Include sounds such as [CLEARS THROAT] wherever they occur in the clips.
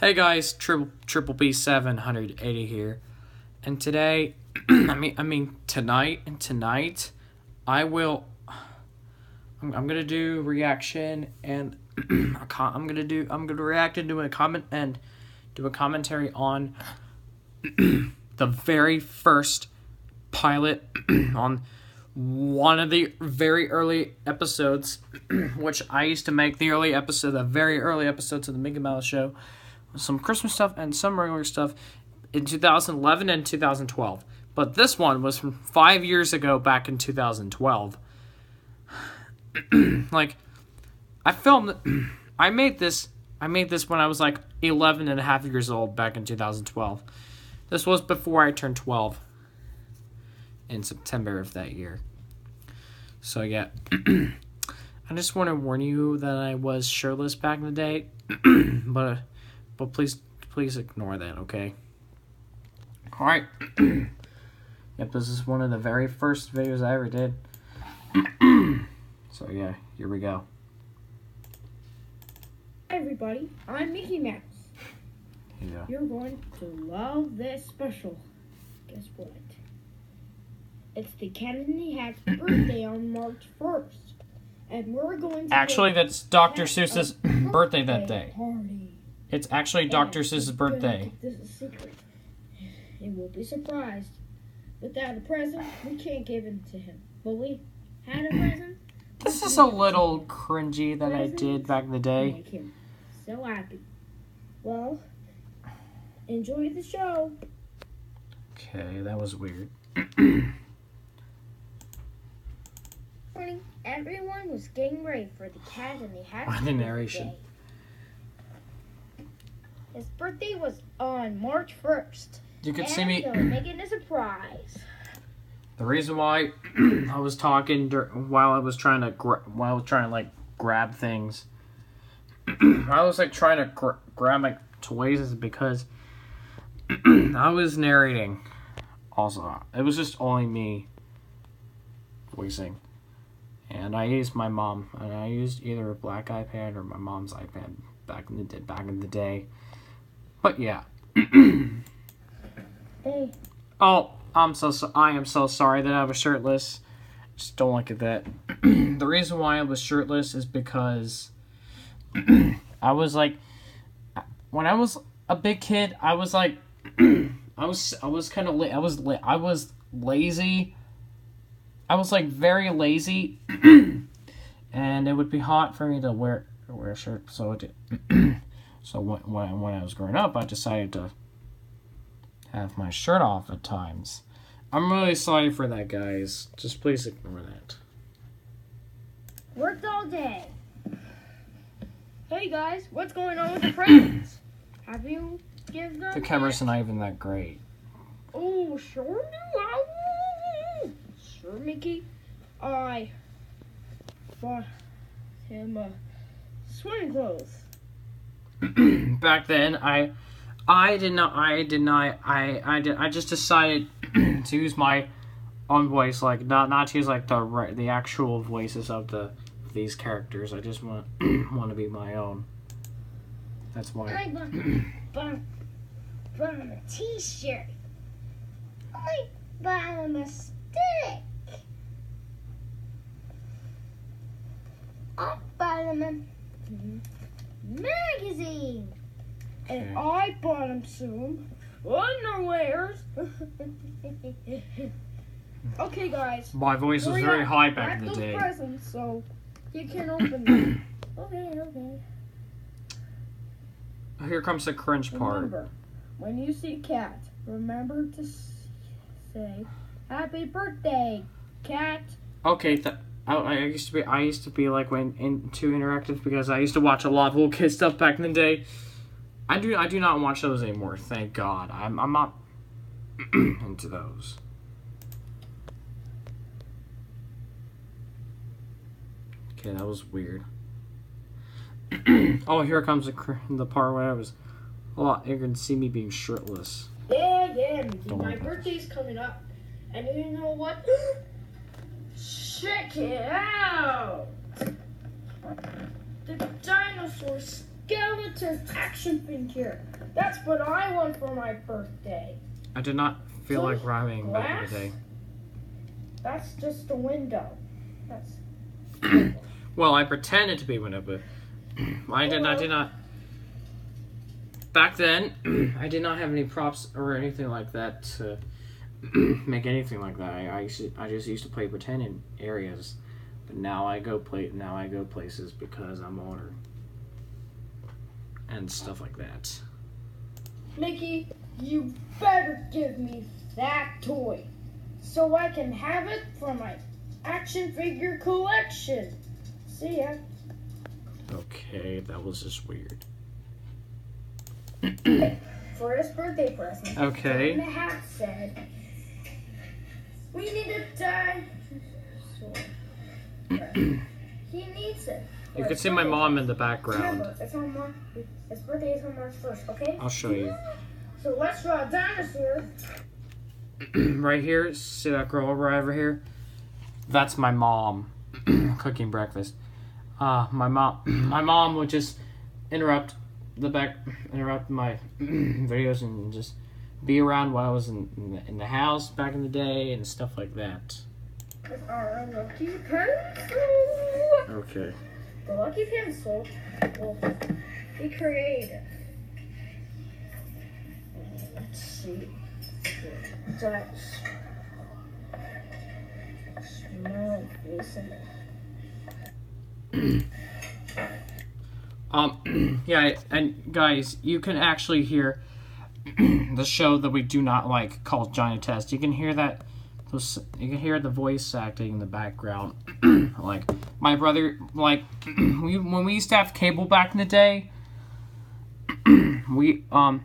Hey guys, triple triple B seven hundred eighty here, and today, [CLEARS THROAT] I mean I mean tonight and tonight, I will. [SIGHS] I'm, I'm gonna do reaction and [CLEARS THROAT] a com- I'm gonna do I'm gonna react and do a comment and do a commentary on [CLEARS THROAT] the very first pilot on one of the very early episodes, which I used to make the early episode, the very early episodes of the Mickey Mouse Show, some Christmas stuff and some regular stuff in 2011 and 2012. But this one was from five years ago, back in 2012. [CLEARS THROAT] like, I filmed, [CLEARS THROAT] I made this, I made this when I was like 11 and a half years old back in 2012. This was before I turned 12 in September of that year. So yeah, [CLEARS THROAT] I just want to warn you that I was shirtless back in the day, but but please please ignore that, okay? All right. [CLEARS THROAT] yep, this is one of the very first videos I ever did. [CLEARS THROAT] so yeah, here we go. Hi everybody, I'm Mickey Mouse. Yeah. You're going to love this special. Guess what? It's the Kennedy in Hat's [CLEARS THROAT] birthday on March 1st. And we're going to Actually, that's Dr. Cat a Seuss's birthday that day. Party. It's actually oh, Dr. And Seuss's birthday. This is a secret. And we'll be surprised. Without a present, we can't give it to him. But we had a present. [CLEARS THROAT] This is a little cringy that I did back in the day. Make him so happy. Well, enjoy the show. Okay, that was weird. [CLEARS THROAT] morning, everyone was getting ready for the cat and the hat. Why the narration? His birthday was on March 1st. You could see me. making a surprise. The reason why [CLEARS THROAT] I was talking dur- while I was trying to gra- while I was trying to like grab things, [CLEARS THROAT] I was like trying to gra- grab my toys is because [CLEARS THROAT] I was narrating. Also, it was just only me voicing, and I used my mom, and I used either a black iPad or my mom's iPad back in the back in the day. But yeah. [CLEARS THROAT] Hey, Oh, I'm so, so I am so sorry that I was shirtless. Just don't look at that. [CLEARS THROAT] the reason why I was shirtless is because [CLEARS THROAT] I was like when I was a big kid, I was like I was I was kind of la- I was la- I was lazy. I was like very lazy and it would be hot for me to wear wear a shirt so it so when when when I was growing up, I decided to have my shirt off at times. I'm really sorry for that, guys. Just please ignore that. worked all day. Hey guys, what's going on with the friends? Have you given them? The camera's not even that great. Oh, sure do. Sure, Mickey. I bought him uh, swimming clothes. [CLEARS THROAT] Back then, I, I did not. I did not. I. I did. I just decided [CLEARS THROAT] to use my own voice, like not not to use like the the actual voices of the these characters. I just want [CLEARS THROAT] want to be my own. That's why. I bought, bought, bought him a t-shirt. I bought him a stick. I bought him a mm-hmm. Magazine. And I bought him some underwears. [LAUGHS] okay, guys. My voice was very high back in the day. presents so you can [CLEARS THROAT] open them. okay, okay. Here comes the cringe part. Remember, when you see cat, remember to say, "Happy birthday, cat." Okay, th- I, I used to be I used to be like when into interactive because I used to watch a lot of little kid stuff back in the day. I do I do not watch those anymore. Thank God. I'm I'm not [CLEARS THROAT] into those. Okay, that was weird. [CLEARS THROAT] oh, here comes the cr- the part where I was. Oh, you're gonna see me being shirtless. Yeah, yeah. My birthday's coming up, and you know what? Check it out. The dinosaur skeleton action figure. That's what I want for my birthday. I did not feel like rhyming back in the day. That's just a window. That's [CLEARS THROAT] Well, I pretended to be window, but [CLEARS THROAT] I did. I did not. Back then, [CLEARS THROAT] I did not have any props or anything like that to [CLEARS THROAT] make anything like that. I, I, to- I just used to play pretend in areas, but now I go play. Now I go places because I'm older and stuff like that. Mickey, you better give me that toy so I can have it for my action figure collection. See ya. Okay, that was just weird. [COUGHS] For his birthday present. Okay. The hat said, "We need a dinosaur." [CLEARS THROAT] he needs it. You can see my mom in the background. It's on March. His birthday is on March first. Okay. I'll show you. So let's draw a dinosaur. [CLEARS THROAT] right here, see that girl right over here? That's my mom [CLEARS THROAT] cooking breakfast. Uh, my mom, my mom would just interrupt the back, interrupt my videos and just be around while I was in in the, in the house back in the day and stuff like that. Our lucky pencil. Okay. The lucky pencil will be creative. Let's see. Dice. Small face in it. Um, [CLEARS THROAT] yeah, and guys, you can actually hear [CLEARS THROAT] the show that we do not like called Johnny Test. You can hear that. You can hear the voice acting in the background. [CLEARS THROAT] like my brother, like [CLEARS THROAT] we when we used to have cable back in the day. we um,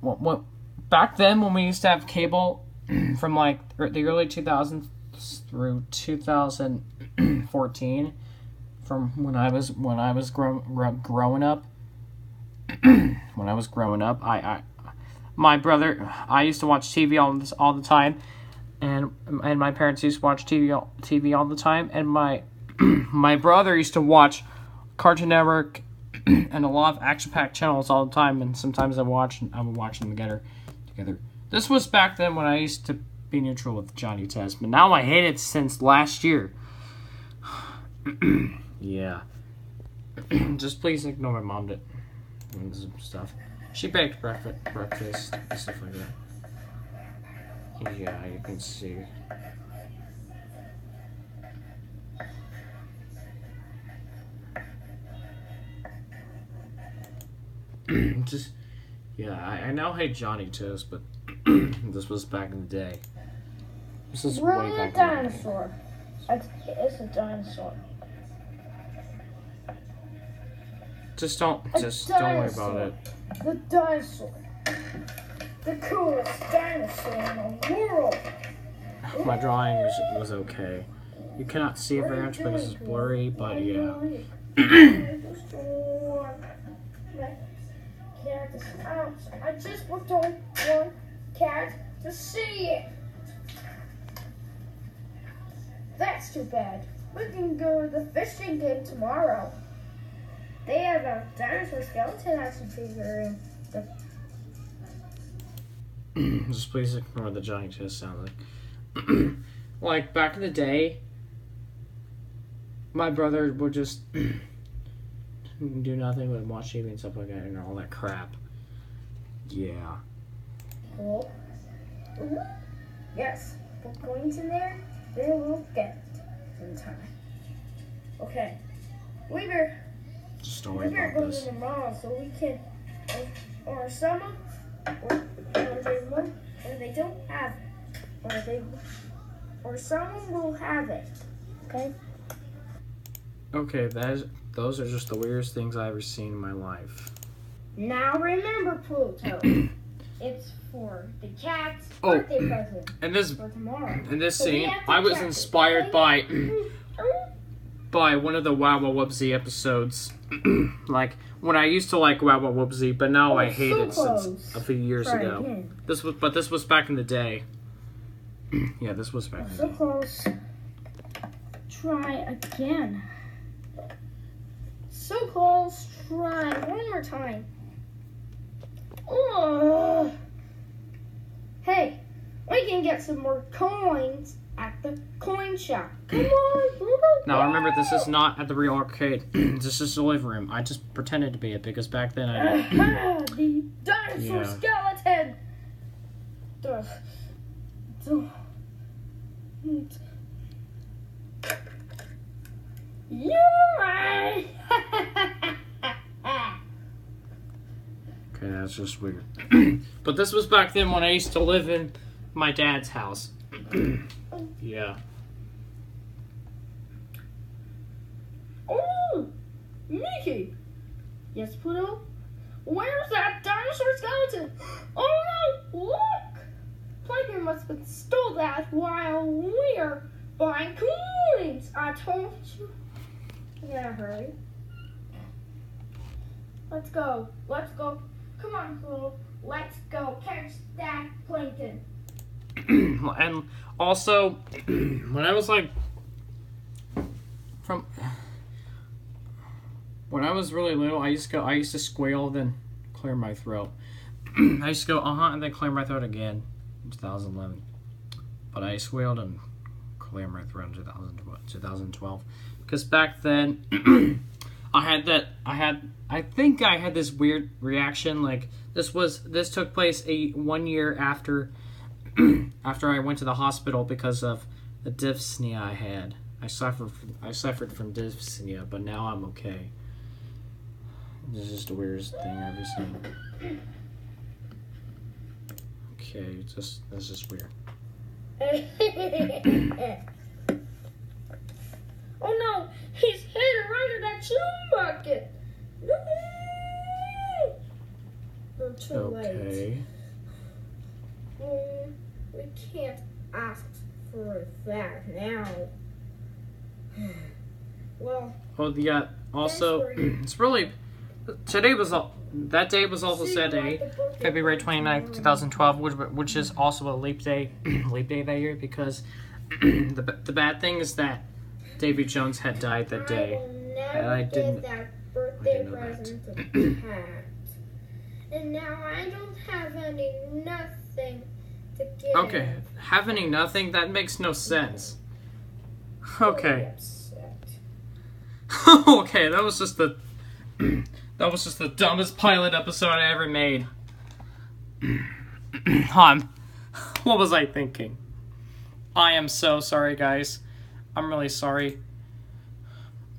what, what back then when we used to have cable from like er- the early 2000s through 2014 from when I was when I was grow, growing up. When I was growing up, I, I my brother I used to watch TV all this all the time, and and my parents used to watch TV all, TV all the time, and my [CLEARS THROAT] my brother used to watch Cartoon Network [CLEARS THROAT] and a lot of action packed channels all the time, and sometimes I watch I would watch them together together. This was back then when I used to be neutral with Johnny Test, but now I hate it since last year. [CLEARS THROAT] Yeah. Just please ignore my mom did and stuff. She baked breakfast, breakfast and stuff like that. Yeah, you can see. [CLEARS THROAT] Just yeah, I, I now hate Johnny Toast, but [CLEARS THROAT] this was back in the day. This is way a back day. dinosaur. It's, it's a dinosaur. Just don't, A just don't worry about it. The dinosaur. The coolest dinosaur in the world. My drawing was, was okay. You cannot see it very much because it's blurry, but yeah. [CLEARS THROAT] I just don't want cat to see it. That's too bad. We can go to the fishing game tomorrow. They have a dinosaur skeleton action figure in the Just please ignore the Johnny Test sound like. [CLEARS THROAT] like back in the day, my brother would just [CLEARS THROAT] do nothing but watch TV and stuff like that and all that crap. Yeah. pool. Yes, we're going to there. They will get it in time. Okay. We better Just don't We worry better about go this. to the mall so we can, or, or someone, or, or they won't, or they don't have it, or they, or someone will have it. Okay. Okay, that is, those are just the weirdest things I've ever seen in my life. Now remember, Pluto. [CLEARS THROAT] it's for the cat's Oh. birthday present And this for tomorrow. in this So scene, have I was check it, inspired okay? by [CLEARS THROAT] [CLEARS THROAT] by one of the Wow Wow Wubbzy episodes. [CLEARS THROAT] like when I used to like Wow Wow Wubbzy, but now I Oh, hate so it since a few years Try ago. again. This was, but this was back in the day. [CLEARS THROAT] yeah, this was back in the So day. close. Try again. so close. Try one more time. Oh. Hey, we can get some more coins at the coin shop. Now remember, this is not at the real arcade. [CLEARS THROAT] this is the living room. I just pretended to be it because back then I. [CLEARS THROAT] The dinosaur Yeah. skeleton. [LAUGHS] Okay, that's just weird. [CLEARS THROAT] but this was back then when I used to live in my dad's house. yeah. oh, Mickey. Yes, Pluto. Where's that dinosaur skeleton? Oh no! Look. Plankton must have stole that while we're buying coins. I told you. I gotta hurry. Let's go. Let's go. Come on, Pluto. Let's go catch that plankton. [CLEARS THROAT] and also, [CLEARS THROAT] when I was like, from when I was really little, I used to go. I used to squeal, then clear my throat. [CLEARS THROAT] I used to go, uh huh, and then clear my throat again in 2011. But I squealed and clear my throat in 2012. 2012. Because back then, [CLEARS THROAT] I had that. I had. I think I had this weird reaction. Like this was. This took place a one year after [CLEARS THROAT] after I went to the hospital because of the dyspnea I had. I suffered from, I suffered from dyspnea, but now I'm okay. This is the weirdest thing I've ever seen. Okay, it's just that's just weird. [COUGHS] oh no, he's hidden right in that chum bucket. No. Too late. Mm, we can't ask for that now. [SIGHS] well, Oh yeah. Also, [CLEARS THROAT] it's really today was al- that day was also Saturday. at the birthday February party 29th, 2012, which, which is also a leap day, [CLEARS THROAT] leap day that year because [CLEARS THROAT] the, the bad thing is that Davy Jones had died that day. I And I didn't- that birthday didn't know that. present to [CLEARS THROAT] Pat. And now I don't have any nothing to give. Okay, having nothing, that makes no sense. Okay. [LAUGHS] okay, that was just the that was just the dumbest pilot episode I ever made. [CLEARS THROAT] um, [LAUGHS] what was I thinking? I am so sorry, guys. I'm really sorry.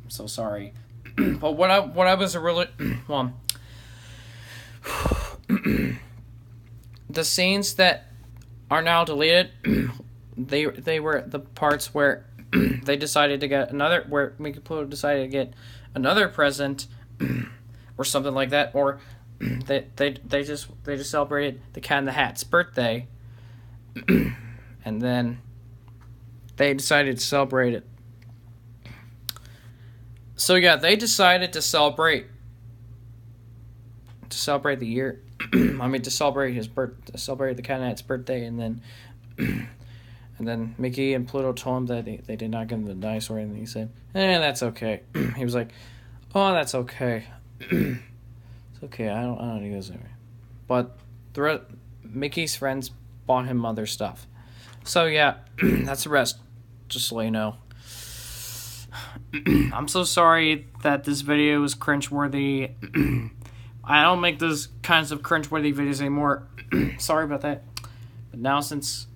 I'm so sorry. [CLEARS THROAT] but what I what I was really [CLEARS THROAT] well, the scenes that are now deleted, they they were the parts where they decided to get another where Mickey Pluto decided to get another present or something like that or [CLEARS THROAT] they they they just they just celebrated the cat in the hat's birthday [CLEARS THROAT] and then they decided to celebrate it so yeah they decided to celebrate to celebrate the year [CLEARS THROAT] i mean to celebrate his birth to celebrate the cat in the hat's birthday and then and then Mickey and Pluto told him that they, they did not give him the dinosaur, and he said, "Eh, that's okay." he was like, "Oh, that's okay. [CLEARS THROAT] it's okay. I don't I don't need this anyway." But Mickey's friends bought him other stuff. So yeah, [CLEARS THROAT] that's the rest. Just so you know. [CLEARS THROAT] I'm so sorry that this video was cringeworthy. I don't make those kinds of cringeworthy videos anymore. sorry about that. But now since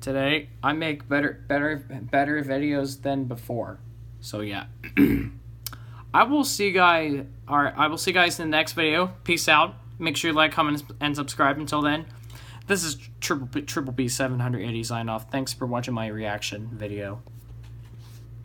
today i make better better better videos than before so yeah i will see you guys all right i will see you guys in the next video. Peace out. Make sure you like comment and subscribe. Until then this is triple b, triple b 780 sign off. Thanks for watching my reaction video